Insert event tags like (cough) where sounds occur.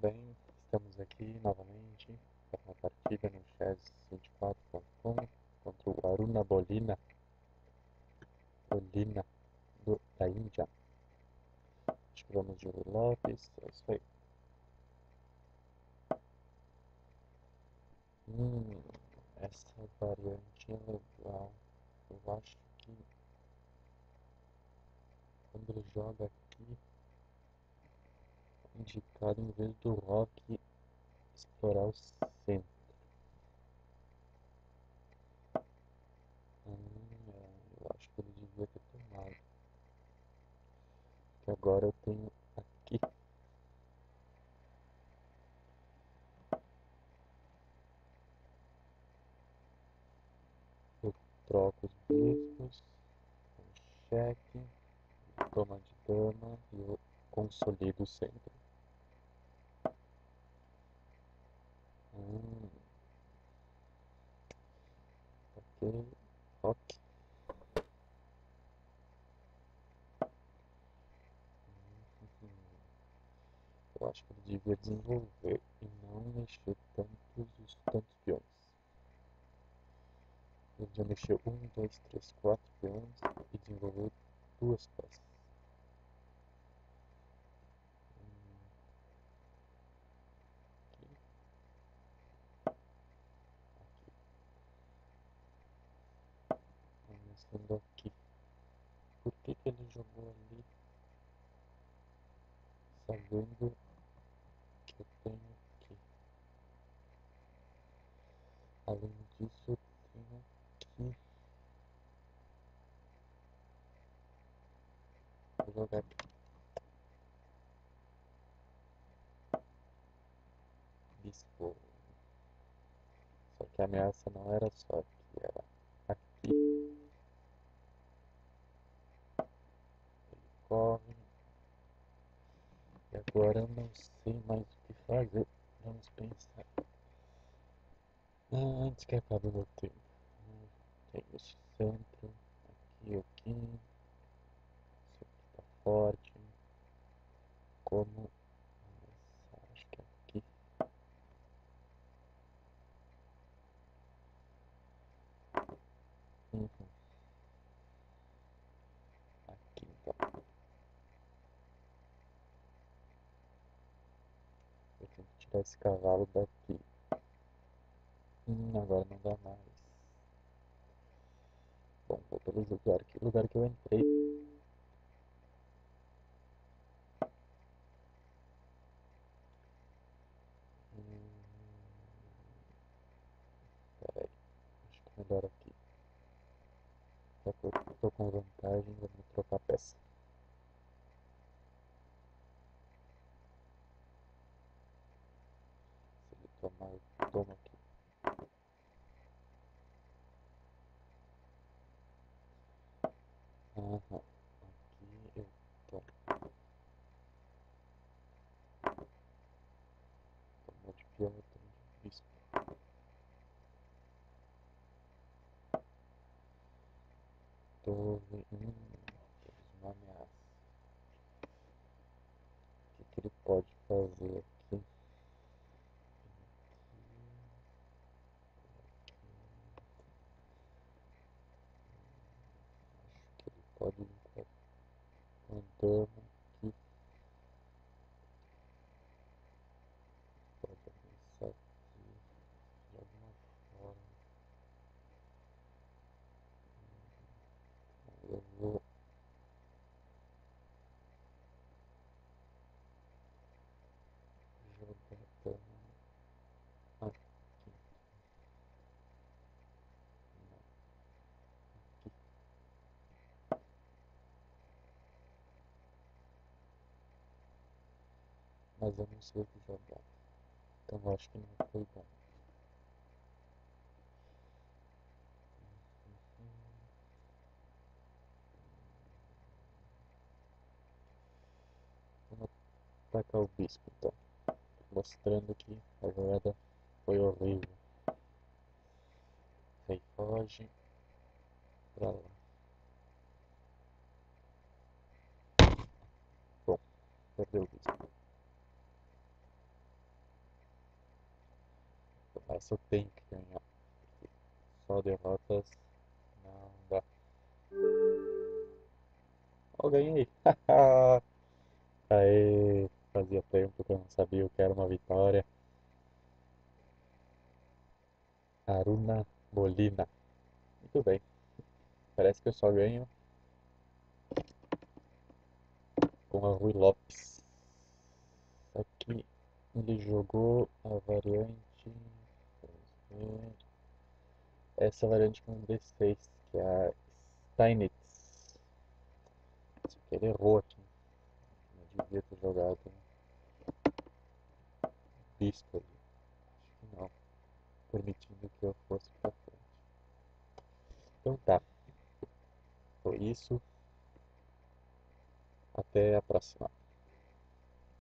bem, estamos aqui novamente para uma partida no chess 24.com contra o Aruna Bolina, Bolina do, da Índia. Vamos de Lopes, é isso aí. Hum, essa variante é legal. Eu acho que quando ele joga indicado em vez do rock explorar o centro. Hum, eu acho que ele devia ter tomado. Que agora eu tenho aqui. Eu troco os bispos, cheque, toma de dama e eu consolido o centro. Hum. Ok. Eu acho que ele devia desenvolver e não mexer tantos, tantos peões. Ele já mexeu um, dois, três, quatro peões e desenvolveu duas peças. Começando aqui. Por que, que ele jogou ali? Sabendo que eu tenho aqui. Além disso, eu tenho aqui. Vou jogar aqui. Bispo. Só que a ameaça não era só aqui, era aqui. Ele corre. E agora não sei mais o que fazer. Vamos pensar. Ah, antes que acabe o meu tempo. Tem esse centro. Aqui, aqui. Isso aqui tá forte. Como começar? Acho que é aqui. Uhum. Aqui então. Eu tenho que tirar esse cavalo daqui. Hum, agora não dá mais. Bom, vou pelo lugar que, lugar que eu entrei. Hum, peraí, acho que é melhor aqui. Já que eu tô com vantagem, vamos trocar peça. Se ele tomo aqui. Aham, aqui eu tomo. Tomou de eu tomo de bispo. Hum, temos uma ameaça. O que, que ele pode fazer aqui? Aqui, Acho que ele pode vir com a dama aqui. Pode avançar aqui de alguma forma. Eu vou jogar a dama aqui. Não, aqui. Mas eu não que jogar. Então eu acho que não foi bom. Vamos atacar o bispo então. Mostrando que a jogada foi horrível. Rei foge pra lá. Bom, perdeu o bispo. Eu tenho que ganhar. Só derrotas não dá. Oh, ganhei! (laughs) Aê! Fazia tempo que eu não sabia o que era uma vitória. Aruna Molina. Muito bem. Parece que eu só ganho com a Rui Lopes. Aqui ele jogou a variante. Essa variante com D6, que é a Steinitz. Ele errou aqui. Não devia ter jogado Bispo ali. Acho que não. Permitindo que eu fosse pra frente. Então tá. Foi isso. Até a próxima.